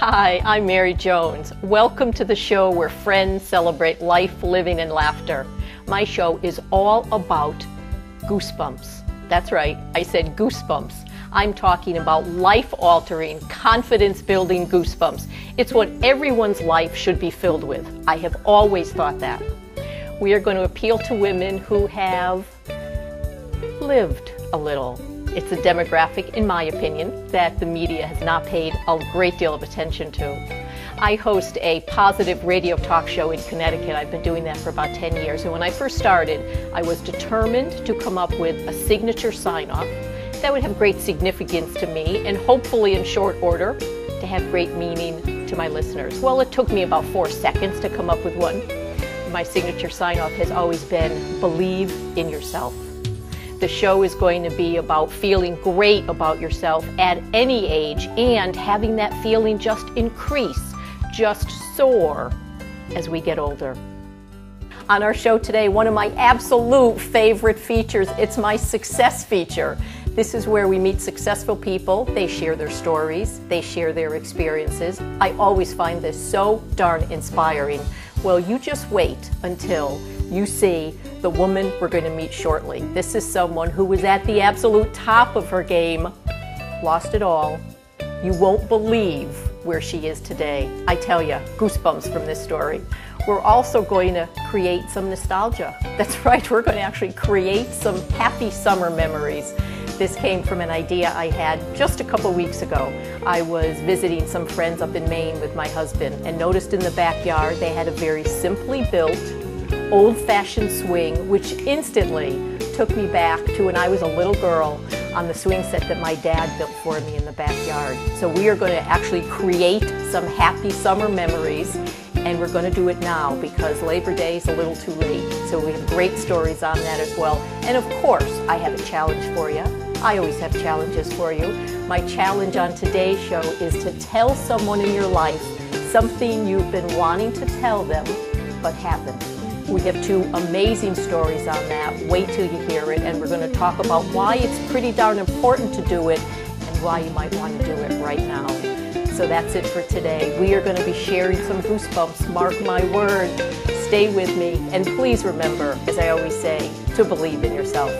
Hi, I'm Mary Jones. Welcome to the show where friends celebrate life, living, and laughter. My show is all about goosebumps. That's right, I said goosebumps. I'm talking about life altering, confidence building goosebumps. It's what everyone's life should be filled with. I have always thought that. We are going to appeal to women who have lived a little. It's a demographic, in my opinion, that the media has not paid a great deal of attention to. I host a positive radio talk show in Connecticut. I've been doing that for about 10 years. And when I first started, I was determined to come up with a signature sign off that would have great significance to me and hopefully in short order to have great meaning to my listeners. Well, it took me about four seconds to come up with one. My signature sign off has always been believe in yourself. The show is going to be about feeling great about yourself at any age and having that feeling just increase, just soar as we get older. On our show today, one of my absolute favorite features, it's my success feature. This is where we meet successful people. They share their stories, they share their experiences. I always find this so darn inspiring. Well, you just wait until you see the woman we're going to meet shortly. This is someone who was at the absolute top of her game, lost it all. You won't believe where she is today. I tell you, goosebumps from this story. We're also going to create some nostalgia. That's right, we're going to actually create some happy summer memories. This came from an idea I had just a couple weeks ago. I was visiting some friends up in Maine with my husband and noticed in the backyard they had a very simply built, old-fashioned swing, which instantly took me back to when I was a little girl on the swing set that my dad built for me in the backyard. So we are going to actually create some happy summer memories and we're going to do it now because Labor Day is a little too late. So we have great stories on that as well. And of course, I have a challenge for you. I always have challenges for you. My challenge on today's show is to tell someone in your life something you've been wanting to tell them but haven't. We have two amazing stories on that. Wait till you hear it, and we're going to talk about why it's pretty darn important to do it and why you might want to do it right now. So that's it for today. We are going to be sharing some goosebumps, mark my word. Stay with me, and please remember, as I always say, to believe in yourself.